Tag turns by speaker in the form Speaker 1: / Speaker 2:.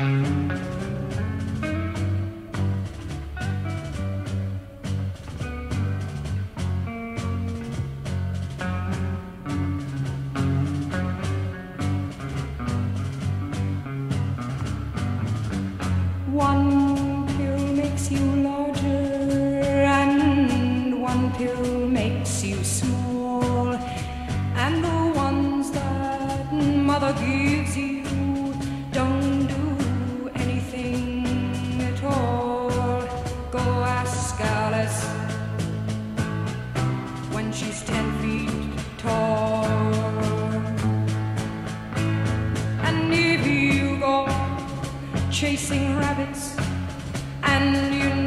Speaker 1: One pill makes you larger, and one pill makes you small. And the ones that mother gives you chasing rabbits and you